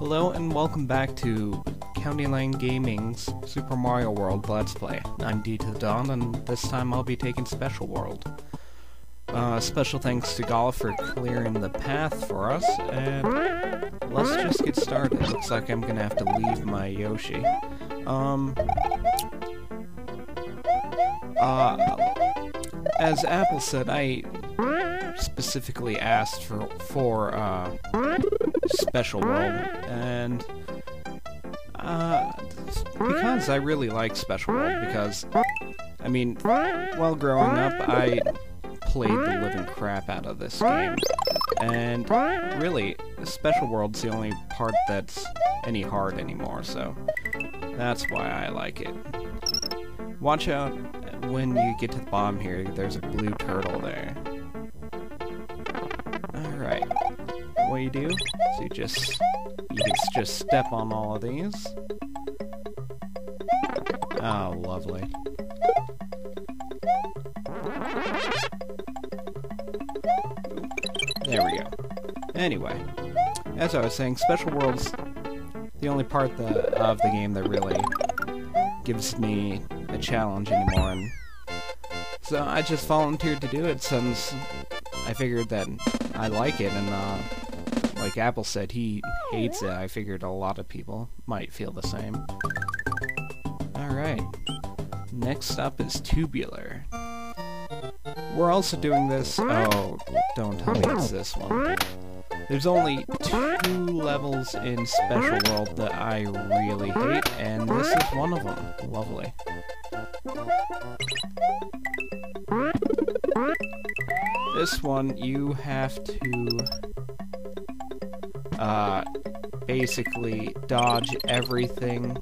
Hello and welcome back to County Line Gaming's Super Mario World Let's Play. I'm D to the Don, and this time I'll be taking Special World. Uh, special thanks to Galuf for clearing the path for us, and let's just get started. Looks like I'm gonna have to leave my Yoshi. Um... Uh... As Apple said, I specifically asked for, for, uh special world, and uh, because I really like Special World, because, I mean, while growing up, I played the living crap out of this game, and really, Special World's the only part that's any hard anymore, so that's why I like it. Watch out when you get to the bottom here, there's a blue turtle there. You do is you just you can just step on all of these. Oh, lovely. There we go. Anyway, as I was saying, Special World's the only part the, of the game that really gives me a challenge anymore, and so I just volunteered to do it since I figured that I like it, and uh, like Apple said, he hates it. I figured a lot of people might feel the same. Alright. Next up is Tubular. We're also doing this... Oh, don't tell me it's this one. There's only two levels in Special World that I really hate, and this is one of them. Lovely. This one, you have to uh, basically dodge everything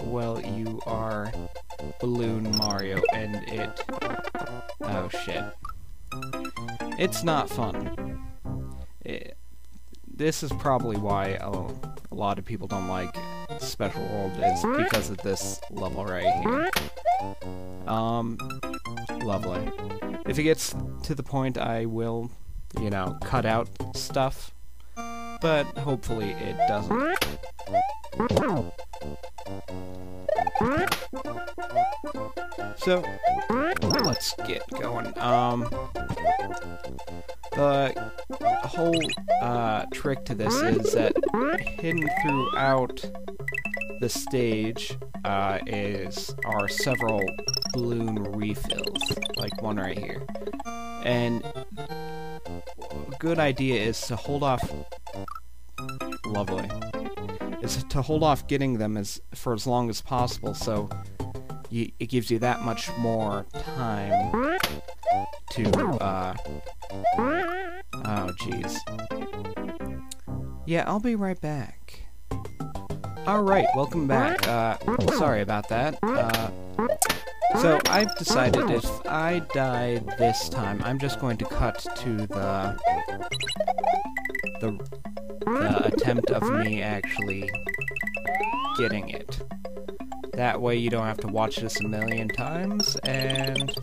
while you are Balloon Mario, and it... Oh, shit. It's not fun. It, this is probably why a, a lot of people don't like Special World, is because of this level right here. Um, lovely. If it gets to the point, I will you know, cut out stuff. But hopefully it doesn't. So, let's get going. Um, the whole uh, trick to this is that hidden throughout the stage uh, is are several balloon refills, like one right here. And good idea is to hold off... Lovely. Is to hold off getting them as for as long as possible, so you, it gives you that much more time to, uh... Oh, jeez. Yeah, I'll be right back. Alright, welcome back. Uh, sorry about that. Uh, so I've decided if I die this time, I'm just going to cut to the the, the attempt of me actually getting it. That way you don't have to watch this a million times, and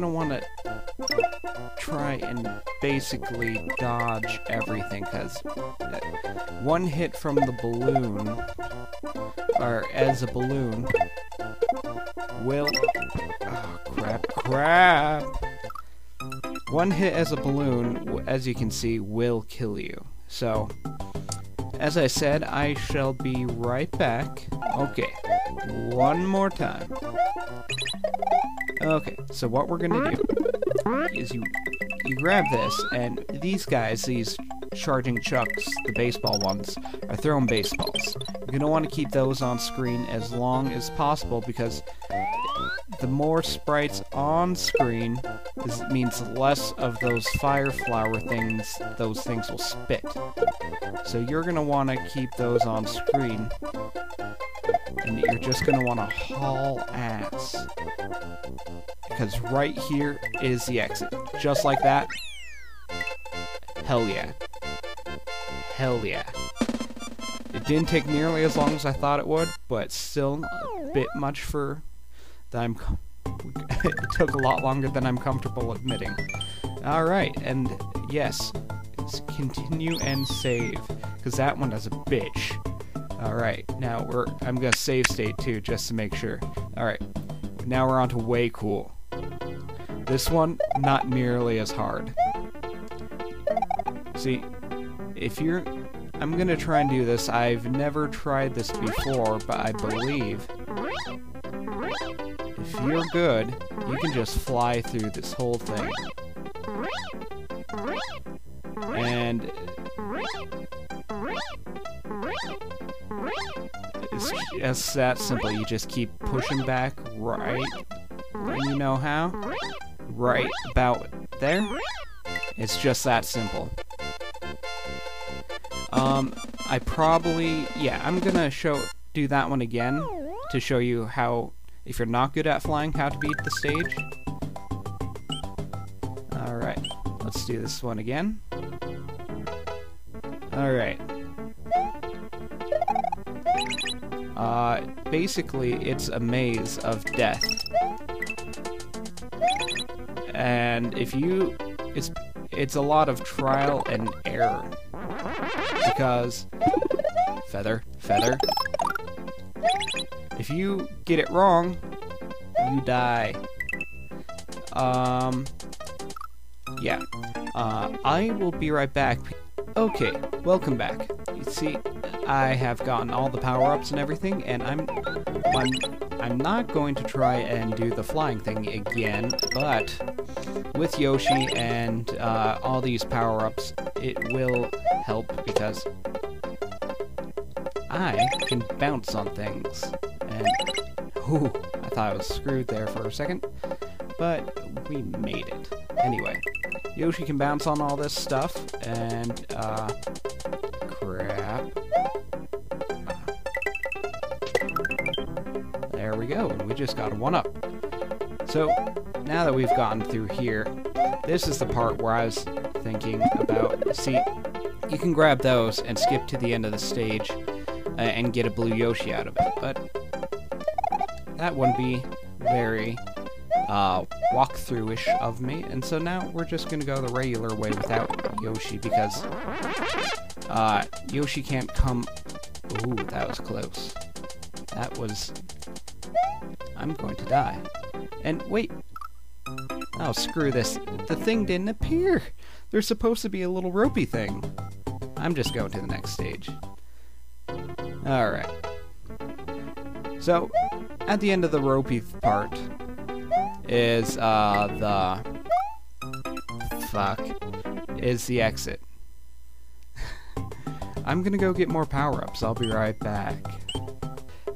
you're gonna want to try and basically dodge everything, because uh, one hit from the balloon, or as a balloon, will... Oh, crap, crap! One hit as a balloon, as you can see, will kill you. So, as I said, I shall be right back. Okay, one more time. Okay, so what we're gonna do is you you grab this, and these guys, these charging chucks, the baseball ones, are throwing baseballs. You're to want to keep those on screen as long as possible because the more sprites on screen is, means less of those fire flower things those things will spit. So you're to want to keep those on screen and you're just going to want to haul ass. Because right here is the exit. Just like that. Hell yeah. Hell yeah. It didn't take nearly as long as I thought it would, but still a bit much for that I'm it took a lot longer than I'm comfortable admitting. Alright, and yes, continue and save, because that one is a bitch. Alright, now we're, I'm gonna save state too, just to make sure. Alright, now we're on to Way Cool. This one, not nearly as hard. See, if you're... I'm gonna try and do this. I've never tried this before, but I believe... If you're good, you can just fly through this whole thing. It's that simple. You just keep pushing back right when you know how right about there. It's just that simple. Um, I probably, yeah, I'm gonna show, do that one again to show you how, if you're not good at flying, how to beat the stage. Alright, let's do this one again. Alright. Uh, basically, it's a maze of death. And if you it's it's a lot of trial and error. Because feather feather. If you get it wrong you die. Um yeah. Uh, I will be right back. Okay welcome back. You see I have gotten all the power-ups and everything and I'm I'm I'm not going to try and do the flying thing again, but with Yoshi and uh, all these power-ups, it will help because I can bounce on things. And, whew, I thought I was screwed there for a second, but we made it. Anyway, Yoshi can bounce on all this stuff, and, uh, we just got a one up. So, now that we've gotten through here, this is the part where I was thinking about, see, you can grab those and skip to the end of the stage uh, and get a blue Yoshi out of it, but that wouldn't be very uh, walkthrough-ish of me, and so now we're just gonna go the regular way without Yoshi, because uh, Yoshi can't come... Ooh, that was close. That was I'm going to die. And wait. Oh, screw this. The thing didn't appear. There's supposed to be a little ropey thing. I'm just going to the next stage. Alright. So, at the end of the ropey part is, uh, the... Fuck. Is the exit. I'm gonna go get more power-ups. I'll be right back.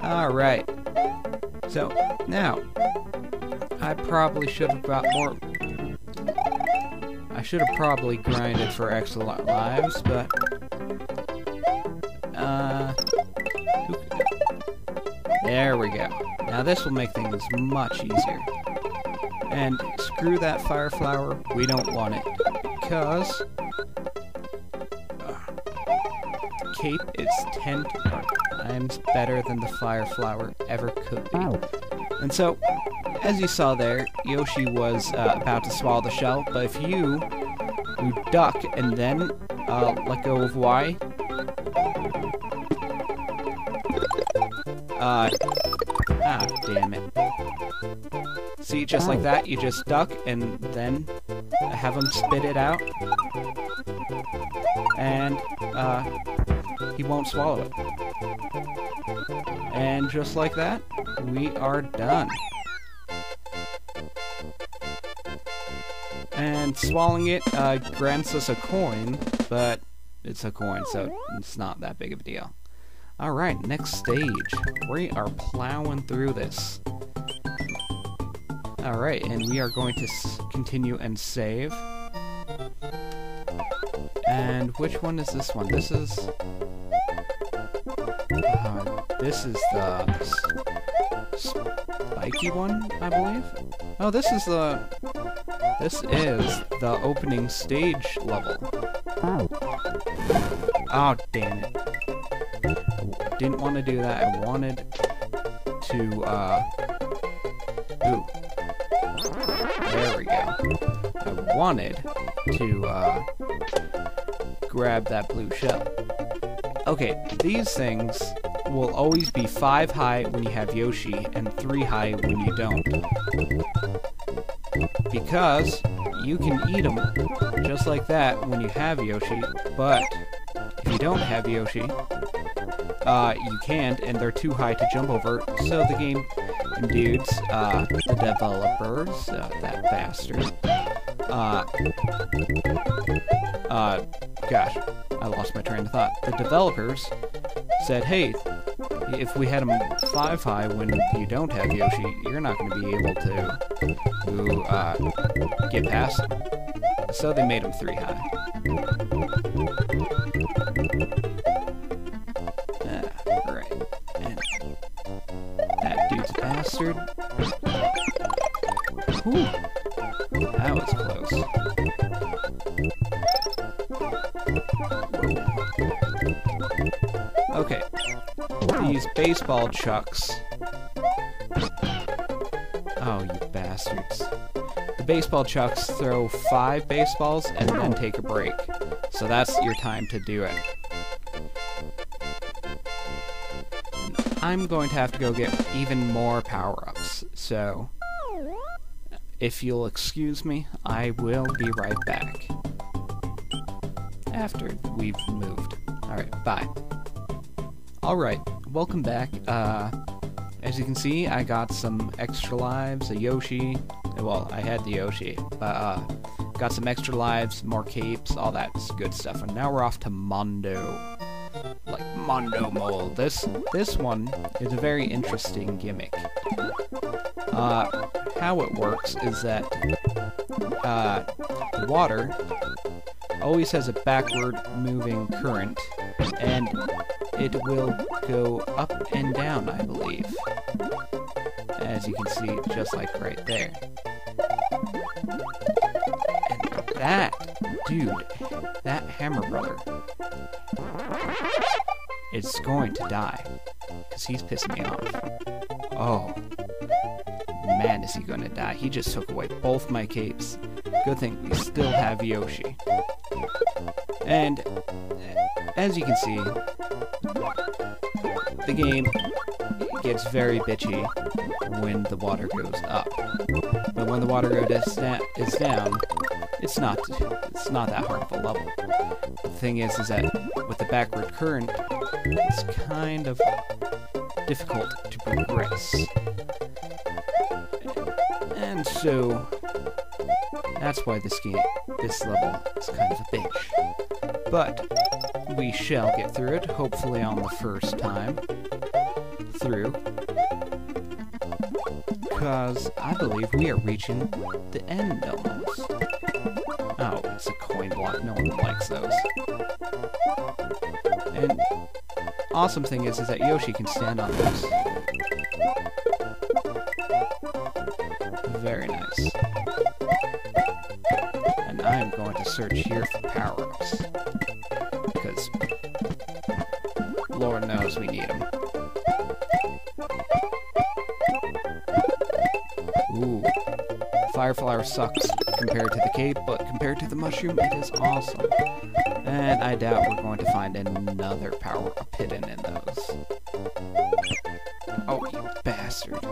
Alright. So, now, I probably should have got more... I should have probably grinded for extra lives, but... Uh... There we go. Now this will make things much easier. And screw that fire flower, we don't want it. Because... Uh, cape is 10 times better than the fire flower ever could be. And so, as you saw there, Yoshi was uh, about to swallow the shell, but if you, you duck and then uh, let go of Y, uh, ah, damn it. See, just like that, you just duck and then have him spit it out, and uh, he won't swallow it. And just like that, we are done. And swallowing it uh, grants us a coin, but it's a coin, so it's not that big of a deal. Alright, next stage. We are plowing through this. Alright, and we are going to continue and save. And which one is this one? This is... Uh, this is the spiky one, I believe? Oh, this is the... This is the opening stage level. Oh. Oh, damn it. Didn't want to do that. I wanted to, uh... Ooh. There we go. I wanted to uh, grab that blue shell. Okay, these things will always be 5 high when you have Yoshi and 3 high when you don't. Because you can eat them just like that when you have Yoshi, but if you don't have Yoshi, uh, you can't, and they're too high to jump over, so the game dudes, uh, the developers, uh, that bastard, uh, uh, gosh, I lost my train of thought. The developers said, hey, if we had them 5 high when you don't have Yoshi, you're not going to be able to, to uh, get past. So they made them 3 high. Ah, right. And that dude's bastard. Whew. Baseball chucks. Oh, you bastards. The baseball chucks throw five baseballs and then take a break. So that's your time to do it. I'm going to have to go get even more power-ups, so... If you'll excuse me, I will be right back. After we've moved. Alright, bye. Alright, welcome back. Uh, as you can see, I got some extra lives, a Yoshi. Well, I had the Yoshi, but uh, got some extra lives, more capes, all that good stuff. And now we're off to Mondo. Like Mondo Mole. This this one is a very interesting gimmick. Uh, how it works is that uh, water always has a backward moving current, and it will go up and down, I believe. As you can see, just like right there. And that dude, that Hammer Brother, is going to die. Because he's pissing me off. Oh. Man, is he gonna die. He just took away both my capes. Good thing we still have Yoshi. And, as you can see, the game gets very bitchy when the water goes up. But when the water goes is down, it's not it's not that hard of a level. The thing is, is that with the backward current, it's kind of difficult to progress. And so that's why this game, this level is kind of a bitch. But we shall get through it, hopefully on the first time through. Because I believe we are reaching the end almost. Oh, it's a coin block. No one likes those. And awesome thing is, is that Yoshi can stand on this. Search here for power-ups. Because Lord knows we need them. Ooh. Fire flower sucks compared to the cape, but compared to the mushroom, it is awesome. And I doubt we're going to find another power-up hidden in those. Oh, you bastard.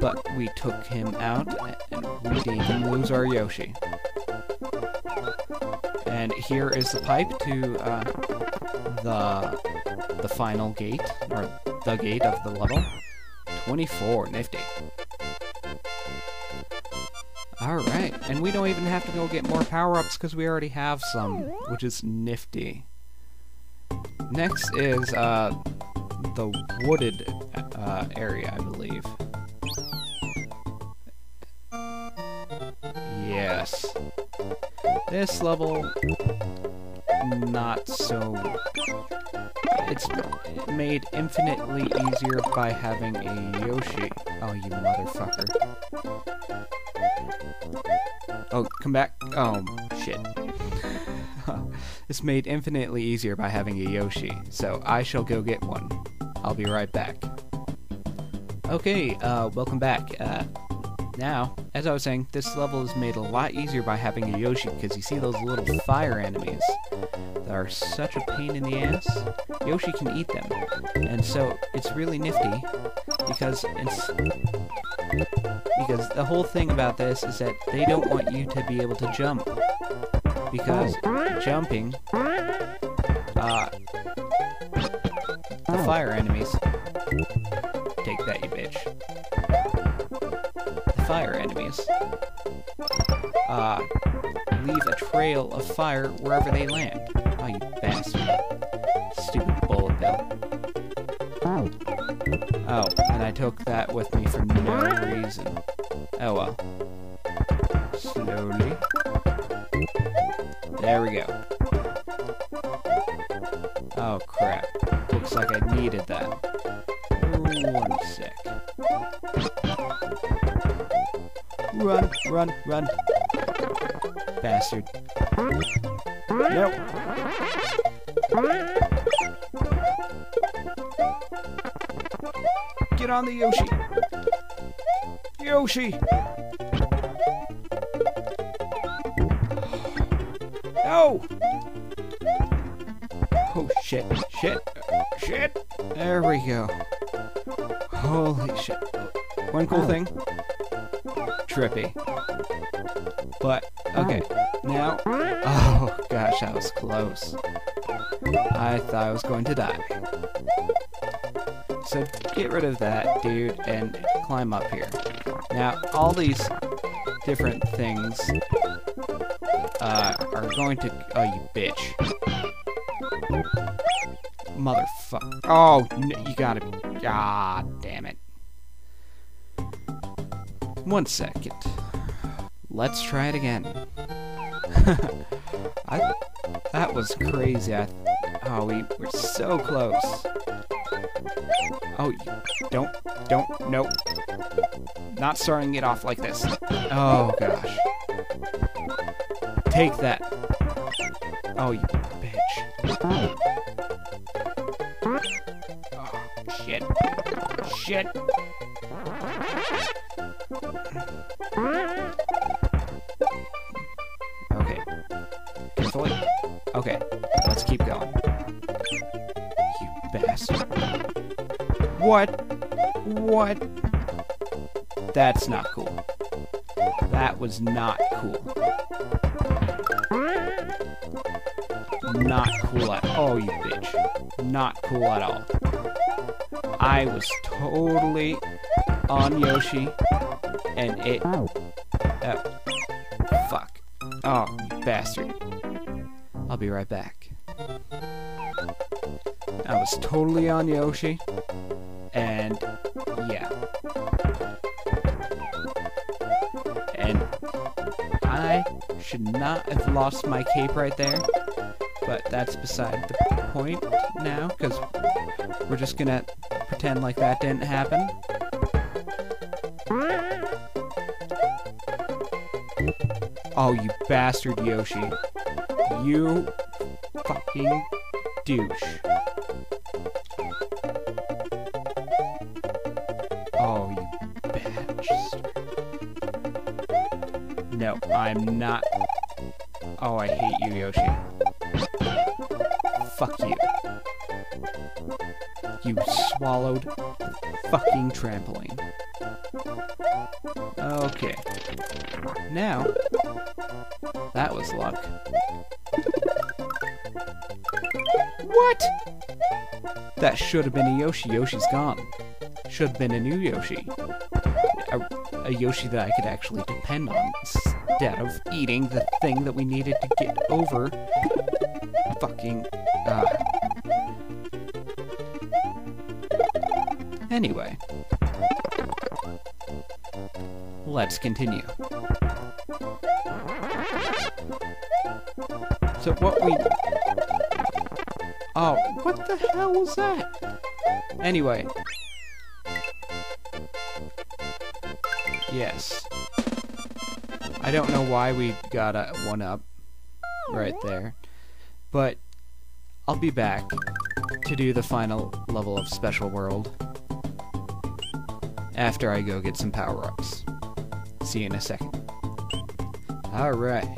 But we took him out, and we didn't lose our Yoshi. And here is the pipe to uh, the the final gate, or the gate of the level. 24, nifty. Alright, and we don't even have to go get more power-ups because we already have some, which is nifty. Next is uh, the wooded uh, area, I believe. Yes. This level, not so... It's made infinitely easier by having a Yoshi. Oh, you motherfucker. Oh, come back. Oh, shit. it's made infinitely easier by having a Yoshi, so I shall go get one. I'll be right back. Okay, uh, welcome back. Uh, now, as I was saying, this level is made a lot easier by having a Yoshi because you see those little fire enemies that are such a pain in the ass. Yoshi can eat them, and so it's really nifty because it's because the whole thing about this is that they don't want you to be able to jump because jumping uh, the fire enemies enemies uh, leave a trail of fire wherever they land oh you bastard stupid bullet bill oh and I took that with me for no reason oh well slowly there we go. Oh crap. Looks like I needed that. One sec. Run, run, run. Bastard. Nope. Get on the Yoshi. Yoshi! No! Oh, shit, shit, shit. There we go. Oh gosh, that was close. I thought I was going to die. So get rid of that, dude, and climb up here. Now, all these different things uh, are going to... Oh, you bitch. Motherfucker. Oh, you gotta... God damn it. One second. Let's try it again. I... That was crazy. I, oh, we were so close. Oh, don't, don't, nope. Not starting it off like this. Oh, gosh. Take that. Oh, you bitch. Oh, shit. Shit. What? That's not cool. That was not cool. Not cool at all. Oh, you bitch. Not cool at all. I was totally on Yoshi, and it... Oh, fuck. Oh, bastard. I'll be right back. I was totally on Yoshi, and yeah. And I should not have lost my cape right there, but that's beside the point now, because we're just gonna pretend like that didn't happen. Oh, you bastard Yoshi. You fucking douche. I'm not. Oh, I hate you, Yoshi. Fuck you. You swallowed fucking trampoline. Okay. Now, that was luck. What? That should have been a Yoshi. Yoshi's gone. Should have been a new Yoshi. A, a Yoshi that I could actually depend on instead of eating the thing that we needed to get over fucking... Uh. Anyway. Let's continue. So what we... Oh, what the hell was that? Anyway. Yes. I don't know why we got a one up right there. But I'll be back to do the final level of Special World after I go get some power-ups. See you in a second. Alright.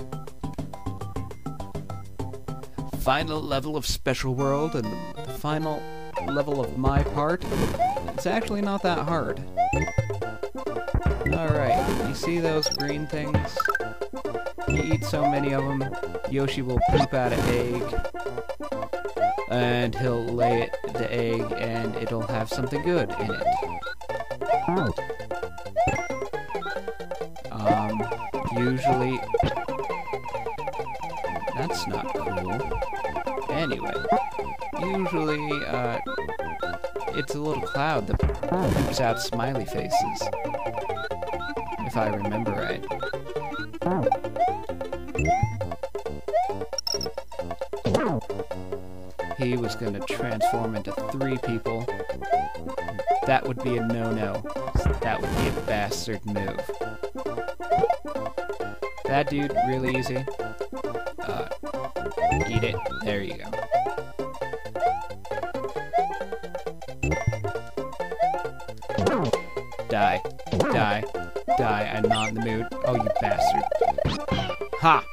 Final level of Special World and the final level of my part. It's actually not that hard. See those green things? You eat so many of them, Yoshi will poop out an egg, and he'll lay it, the egg, and it'll have something good in it. Um, usually... That's not cool. Anyway, usually, uh, it's a little cloud that poops out smiley faces. I remember right. He was gonna transform into three people. That would be a no-no. That would be a bastard move. That dude, really easy. Uh, eat it. There you go. Die. Die. Die. I'm not in the mood. Oh, you bastard. Ha!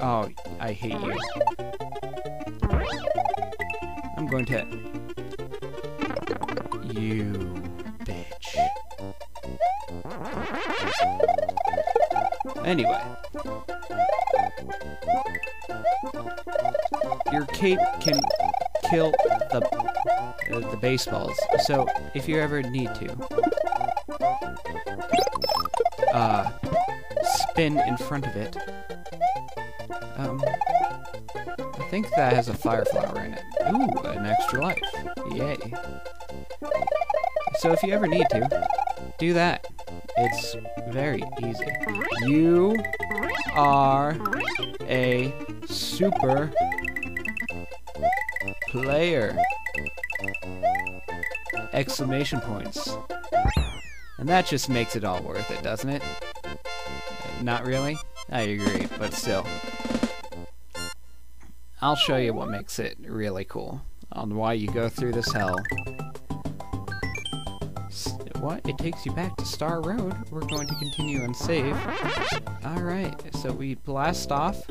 Oh, I hate you. I'm going to... You bitch. Anyway. Your cape can kill the uh, the baseballs. So if you ever need to, uh, spin in front of it. Um, I think that has a fire flower in it. Ooh, an extra life. Yay. So if you ever need to, do that. It's very easy. You are a super player. Exclamation points. And that just makes it all worth it, doesn't it? Not really? I agree, but still. I'll show you what makes it really cool. On why you go through this hell. What? It takes you back to Star Road. We're going to continue and save. Alright, so we blast off.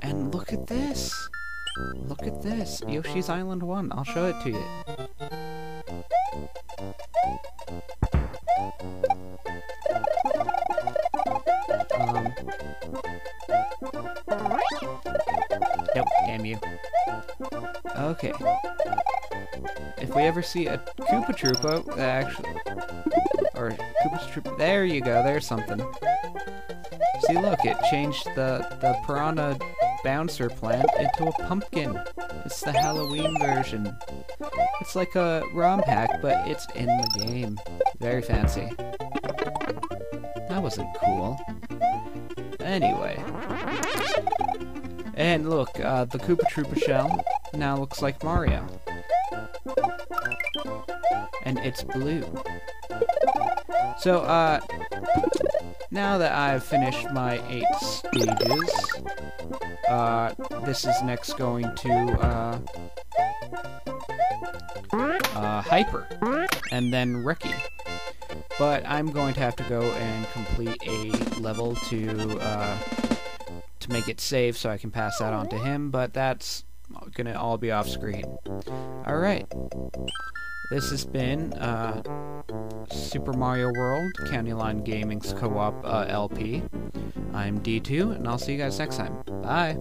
And look at this! Look at this! Yoshi's Island 1. I'll show it to you. Okay. If we ever see a Koopa Troopa, actually, or Koopa Troopa, there you go, there's something. See, look, it changed the, the Piranha Bouncer plant into a pumpkin. It's the Halloween version. It's like a ROM hack, but it's in the game. Very fancy. That wasn't cool. Anyway. And look, uh, the Koopa Troopa shell now looks like Mario. And it's blue. So, uh, now that I've finished my eight stages, uh, this is next going to, uh, uh, Hyper, and then Reki. But I'm going to have to go and complete a level to, uh, to make it safe so I can pass that on to him, but that's gonna all be off screen. Alright. This has been, uh, Super Mario World, County Line Gaming's co-op uh, LP. I'm D2, and I'll see you guys next time. Bye!